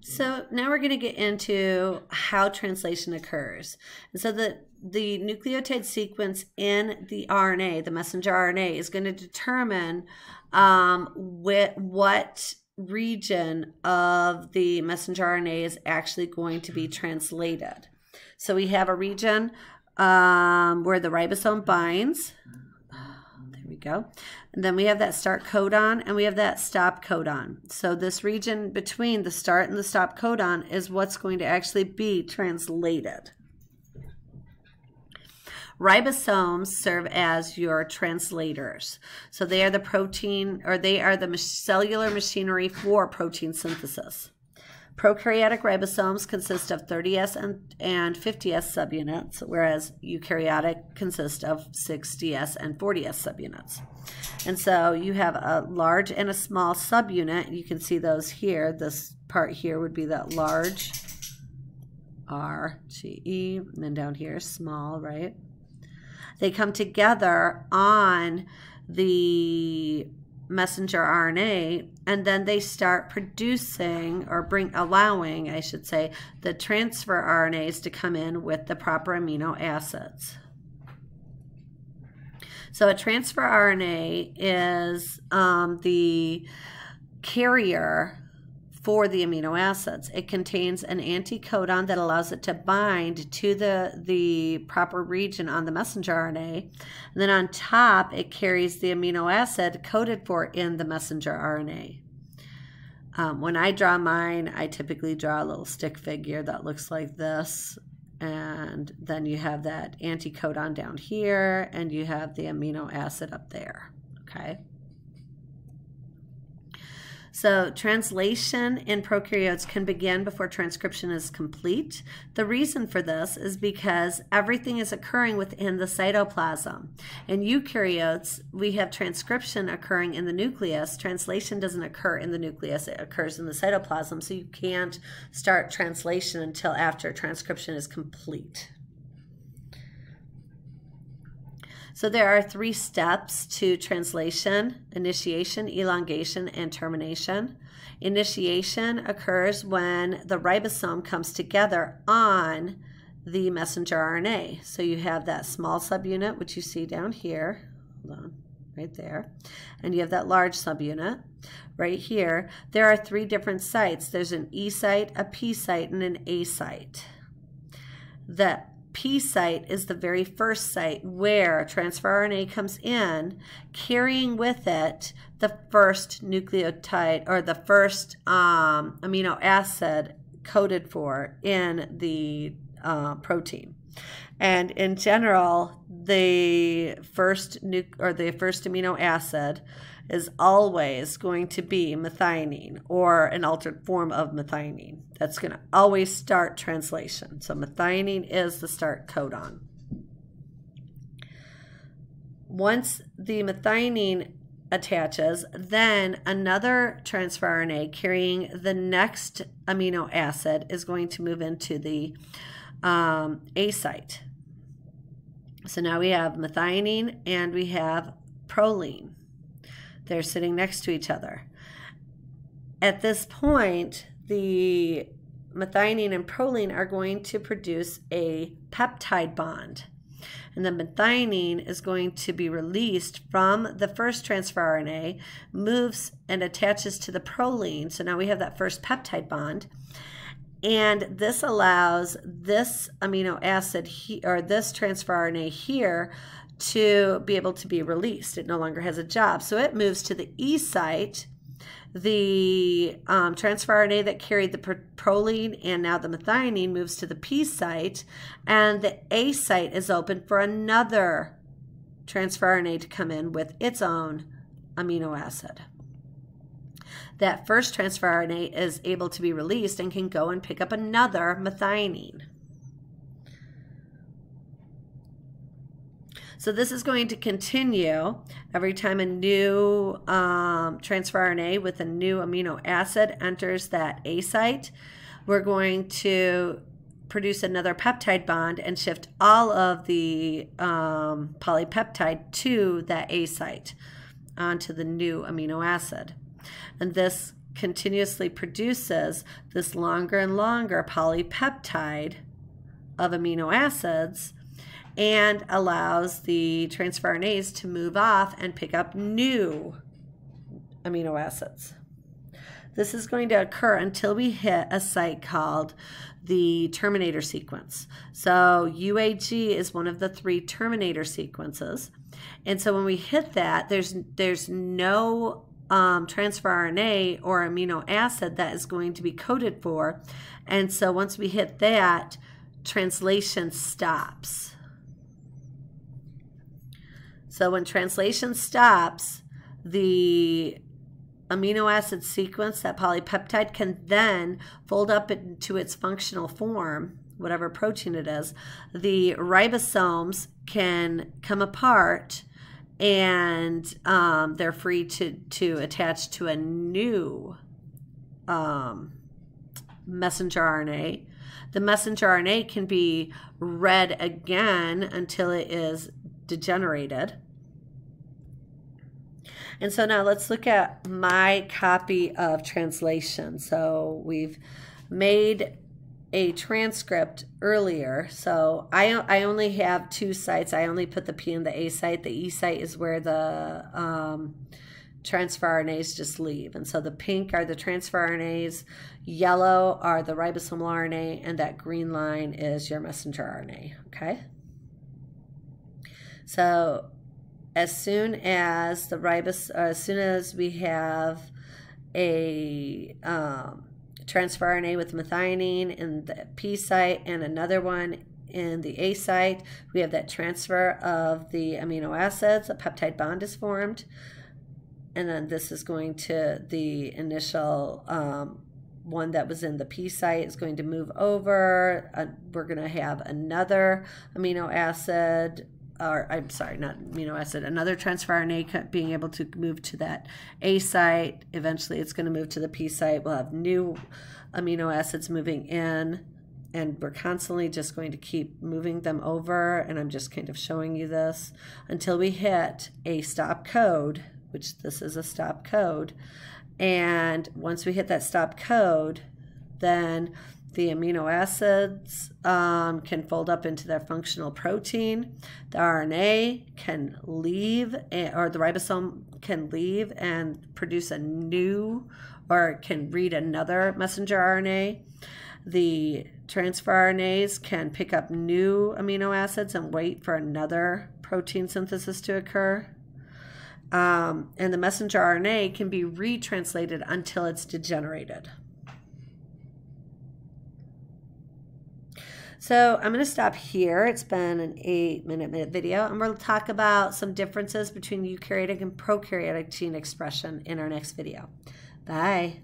So now we're going to get into how translation occurs. And so the, the nucleotide sequence in the RNA, the messenger RNA, is going to determine um, wh- what region of the messenger RNA is actually going to be translated. So we have a region um, where the ribosome binds. We go. And then we have that start codon and we have that stop codon. So this region between the start and the stop codon is what's going to actually be translated. Ribosomes serve as your translators. So they are the protein or they are the cellular machinery for protein synthesis. Prokaryotic ribosomes consist of 30S and, and 50S subunits, whereas eukaryotic consist of 60S and 40S subunits. And so you have a large and a small subunit. You can see those here. This part here would be that large R, G, E, and then down here, small, right? They come together on the messenger RNA and then they start producing or bring allowing I should say the transfer RNAs to come in with the proper amino acids. So a transfer RNA is um, the carrier for the amino acids. It contains an anticodon that allows it to bind to the, the proper region on the messenger RNA. And then on top, it carries the amino acid coded for in the messenger RNA. Um, when I draw mine, I typically draw a little stick figure that looks like this. And then you have that anticodon down here, and you have the amino acid up there. Okay. So translation in prokaryotes can begin before transcription is complete. The reason for this is because everything is occurring within the cytoplasm. In eukaryotes, we have transcription occurring in the nucleus. Translation doesn't occur in the nucleus, it occurs in the cytoplasm, so you can't start translation until after transcription is complete. So there are three steps to translation, initiation, elongation, and termination. Initiation occurs when the ribosome comes together on the messenger RNA. So you have that small subunit, which you see down here. Hold on, right there. And you have that large subunit right here. There are three different sites. There's an E site, a P site, and an A site. The P site is the very first site where transfer RNA comes in, carrying with it the first nucleotide or the first um, amino acid coded for in the uh, protein. And in general, the first nuc- or the first amino acid is always going to be methionine or an altered form of methionine. That's going to always start translation. So methionine is the start codon. Once the methionine attaches, then another transfer RNA carrying the next amino acid is going to move into the um, A site. So now we have methionine and we have proline. They're sitting next to each other. At this point, the methionine and proline are going to produce a peptide bond. And the methionine is going to be released from the first transfer RNA, moves and attaches to the proline. So now we have that first peptide bond. And this allows this amino acid he, or this transfer RNA here to be able to be released. It no longer has a job. So it moves to the E site, the um, transfer RNA that carried the proline and now the methionine moves to the P site, and the A site is open for another transfer RNA to come in with its own amino acid. That first transfer RNA is able to be released and can go and pick up another methionine. So this is going to continue every time a new um, transfer RNA with a new amino acid enters that A site. We're going to produce another peptide bond and shift all of the um, polypeptide to that A site onto the new amino acid. And this continuously produces this longer and longer polypeptide of amino acids and allows the transfer RNAs to move off and pick up new amino acids. This is going to occur until we hit a site called the terminator sequence. So UAG is one of the three terminator sequences. And so when we hit that, there's there's no um, transfer RNA or amino acid that is going to be coded for. And so once we hit that, translation stops. So when translation stops, the amino acid sequence, that polypeptide, can then fold up into its functional form, whatever protein it is. The ribosomes can come apart and um, they're free to, to attach to a new um, messenger RNA. The messenger RNA can be read again until it is degenerated. And so now let's look at my copy of translation. So we've made a transcript earlier. So I, I only have two sites. I only put the P in the A site. The E site is where the um, transfer RNAs just leave. And so the pink are the transfer RNAs, yellow are the ribosomal RNA, and that green line is your messenger RNA. Okay? So as soon as the ribos, as soon as we have a um, transfer RNA with methionine in the P site and another one in the A site, we have that transfer of the amino acids, a peptide bond is formed. And then this is going to the initial um, one that was in the P site is going to move over. Uh, we're going to have another amino acid or I'm sorry, not amino acid, another transfer RNA being able to move to that A site. Eventually, it's going to move to the P site. We'll have new amino acids moving in, and we're constantly just going to keep moving them over. And I'm just kind of showing you this until we hit a stop code, which this is a stop code. And once we hit that stop code, then the amino acids um, can fold up into their functional protein. The RNA can leave, or the ribosome can leave and produce a new, or can read another messenger RNA. The transfer RNAs can pick up new amino acids and wait for another protein synthesis to occur. Um, and the messenger RNA can be retranslated until it's degenerated. So I'm going to stop here. It's been an eight minute minute video and we'll talk about some differences between eukaryotic and prokaryotic gene expression in our next video. Bye.